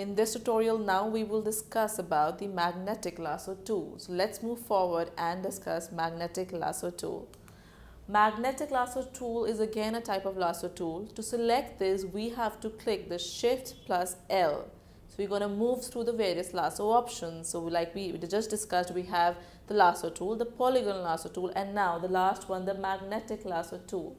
In this tutorial now we will discuss about the magnetic lasso tool. So let's move forward and discuss magnetic lasso tool. Magnetic lasso tool is again a type of lasso tool. To select this we have to click the shift plus L. So we're going to move through the various lasso options. So like we just discussed we have the lasso tool, the polygon lasso tool and now the last one the magnetic lasso tool.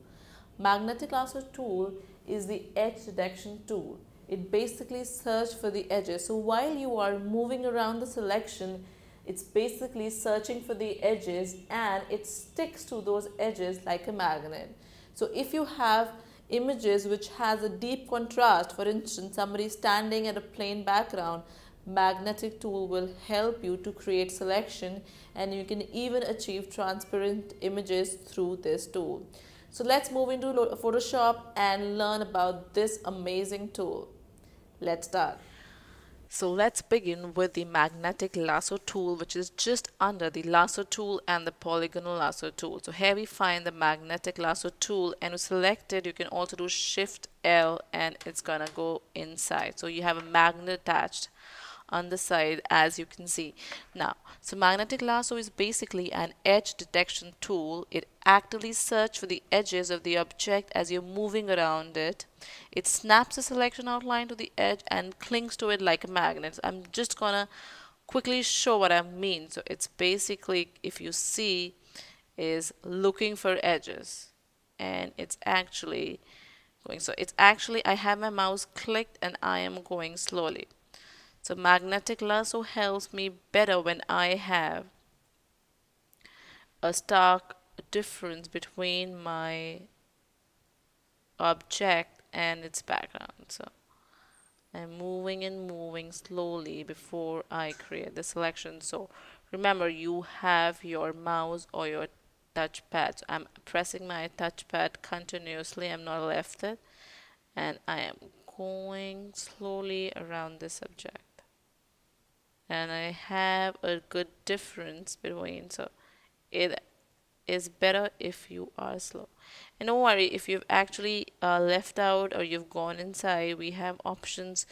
Magnetic lasso tool is the edge detection tool it basically search for the edges. So while you are moving around the selection, it's basically searching for the edges and it sticks to those edges like a magnet. So if you have images which has a deep contrast, for instance, somebody standing at a plain background, magnetic tool will help you to create selection and you can even achieve transparent images through this tool. So let's move into Photoshop and learn about this amazing tool. Let's start. So let's begin with the magnetic lasso tool which is just under the lasso tool and the polygonal lasso tool. So here we find the magnetic lasso tool and to select it you can also do shift L and it's gonna go inside. So you have a magnet attached on the side as you can see. Now so magnetic lasso is basically an edge detection tool. It actively searches for the edges of the object as you're moving around it. It snaps the selection outline to the edge and clings to it like a magnet. I'm just gonna quickly show what I mean. So it's basically if you see is looking for edges. And it's actually going so it's actually I have my mouse clicked and I am going slowly so magnetic lasso helps me better when I have a stark difference between my object and its background. So I'm moving and moving slowly before I create the selection. So remember you have your mouse or your touchpad. So I'm pressing my touchpad continuously. I'm not left it. And I am going slowly around this object and I have a good difference between so it is better if you are slow. And don't worry if you've actually uh, left out or you've gone inside we have options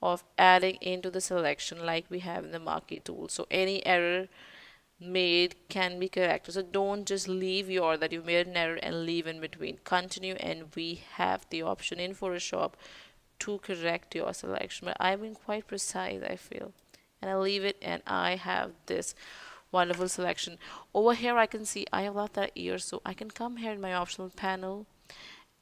of adding into the selection like we have in the marquee tool. So any error made can be corrected so don't just leave your that you made an error and leave in between. Continue and we have the option in Photoshop to correct your selection. But I've been quite precise I feel and I leave it and I have this wonderful selection. Over here I can see I have left that ear so I can come here in my optional panel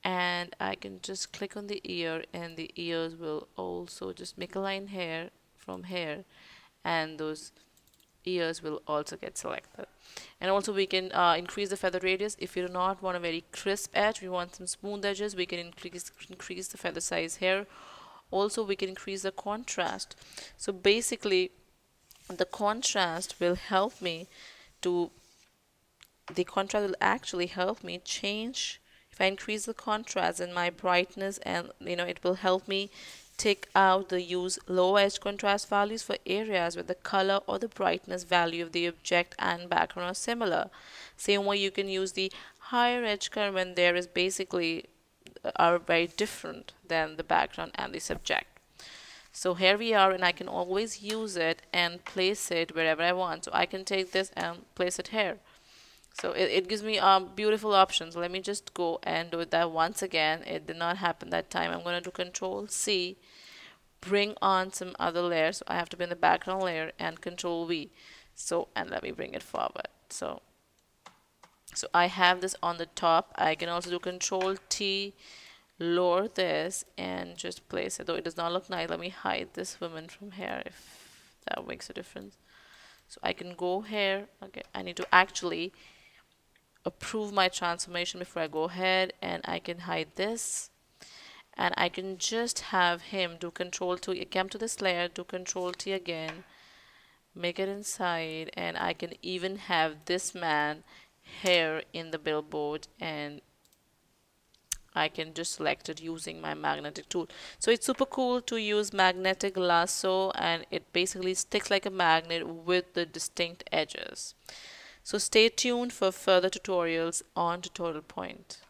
and I can just click on the ear and the ears will also just make a line here from here and those ears will also get selected. And also we can uh, increase the feather radius. If you do not want a very crisp edge we want some smooth edges we can increase increase the feather size here also we can increase the contrast. So basically the contrast will help me to the contrast will actually help me change if I increase the contrast and my brightness and you know it will help me take out the use low edge contrast values for areas where the color or the brightness value of the object and background are similar. Same way you can use the higher edge curve when there is basically are very different than the background and the subject. So here we are and I can always use it and place it wherever I want. So I can take this and place it here. So it, it gives me um, beautiful options. Let me just go and do that once again. It did not happen that time. I'm going to do control C, bring on some other layers. So I have to be in the background layer and control V. So, and let me bring it forward. So so I have this on the top. I can also do control T lower this and just place it. Though it does not look nice let me hide this woman from here if that makes a difference. So I can go here. Okay I need to actually approve my transformation before I go ahead and I can hide this. And I can just have him do control T come to this layer do control T again make it inside and I can even have this man here in the billboard and I can just select it using my magnetic tool. So it's super cool to use magnetic lasso and it basically sticks like a magnet with the distinct edges. So stay tuned for further tutorials on Tutorial Point.